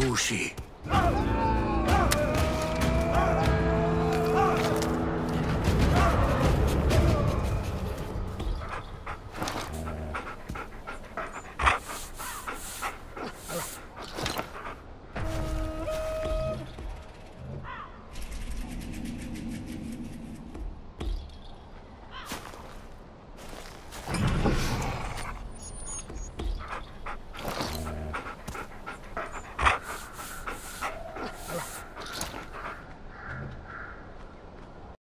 Roshi.